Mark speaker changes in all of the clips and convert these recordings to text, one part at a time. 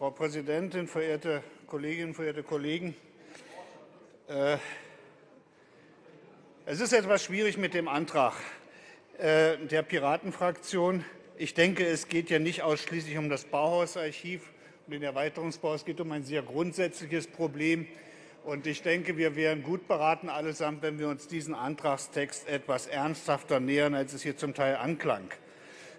Speaker 1: Frau Präsidentin, verehrte Kolleginnen, verehrte Kollegen! Äh, es ist etwas schwierig mit dem Antrag äh, der Piratenfraktion. Ich denke, es geht ja nicht ausschließlich um das Bauhausarchiv und den Erweiterungsbau. Es geht um ein sehr grundsätzliches Problem. Und ich denke, wir wären gut beraten allesamt, wenn wir uns diesen Antragstext etwas ernsthafter nähern, als es hier zum Teil anklang.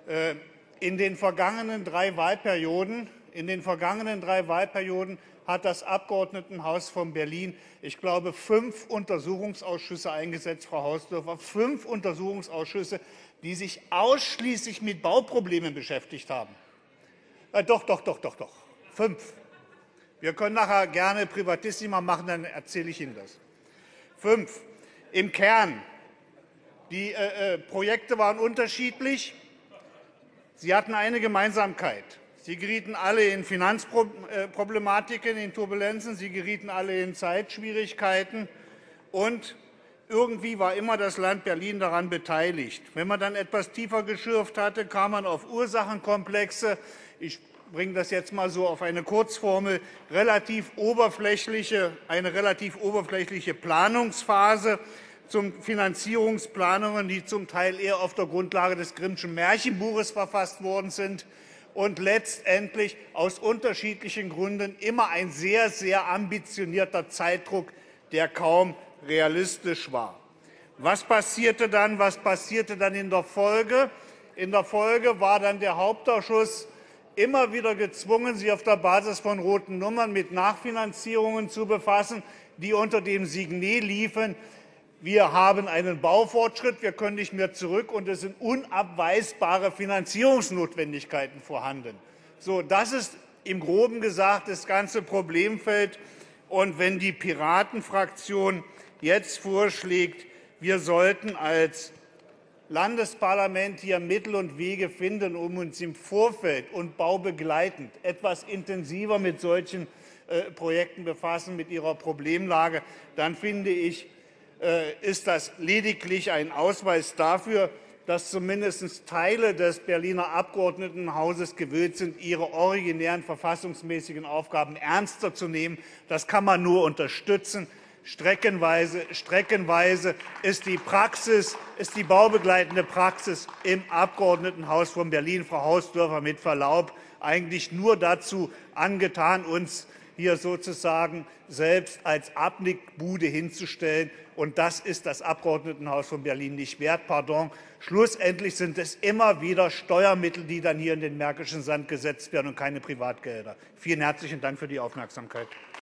Speaker 1: Äh, in den vergangenen drei Wahlperioden in den vergangenen drei Wahlperioden hat das Abgeordnetenhaus von Berlin, ich glaube, fünf Untersuchungsausschüsse eingesetzt, Frau Hausdorfer, fünf Untersuchungsausschüsse, die sich ausschließlich mit Bauproblemen beschäftigt haben. Äh, doch, doch, doch, doch, doch, fünf. Wir können nachher gerne Privatissima machen, dann erzähle ich Ihnen das. Fünf. Im Kern. Die äh, äh, Projekte waren unterschiedlich. Sie hatten eine Gemeinsamkeit. Sie gerieten alle in Finanzproblematiken, in Turbulenzen, sie gerieten alle in Zeitschwierigkeiten und irgendwie war immer das Land Berlin daran beteiligt. Wenn man dann etwas tiefer geschürft hatte, kam man auf Ursachenkomplexe. Ich bringe das jetzt mal so auf eine Kurzformel, relativ oberflächliche, eine relativ oberflächliche Planungsphase zum Finanzierungsplanungen, die zum Teil eher auf der Grundlage des Grimmschen Märchenbuches verfasst worden sind und letztendlich aus unterschiedlichen Gründen immer ein sehr, sehr ambitionierter Zeitdruck, der kaum realistisch war. Was passierte dann? Was passierte dann in der Folge? In der Folge war dann der Hauptausschuss immer wieder gezwungen, sich auf der Basis von roten Nummern mit Nachfinanzierungen zu befassen, die unter dem Signet liefen, wir haben einen Baufortschritt, wir können nicht mehr zurück, und es sind unabweisbare Finanzierungsnotwendigkeiten vorhanden. So, das ist im Groben gesagt das ganze Problemfeld. Und wenn die Piratenfraktion jetzt vorschlägt, wir sollten als Landesparlament hier Mittel und Wege finden, um uns im Vorfeld und baubegleitend etwas intensiver mit solchen äh, Projekten befassen, mit ihrer Problemlage, dann finde ich, ist das lediglich ein Ausweis dafür, dass zumindest Teile des Berliner Abgeordnetenhauses gewillt sind, ihre originären verfassungsmäßigen Aufgaben ernster zu nehmen. Das kann man nur unterstützen. Streckenweise, streckenweise ist die Praxis, ist die baubegleitende Praxis im Abgeordnetenhaus von Berlin, Frau Hausdörfer, mit Verlaub, eigentlich nur dazu angetan, uns hier sozusagen selbst als Abnickbude hinzustellen. Und das ist das Abgeordnetenhaus von Berlin nicht wert. Pardon. Schlussendlich sind es immer wieder Steuermittel, die dann hier in den Märkischen Sand gesetzt werden und keine Privatgelder. Vielen herzlichen Dank für die Aufmerksamkeit.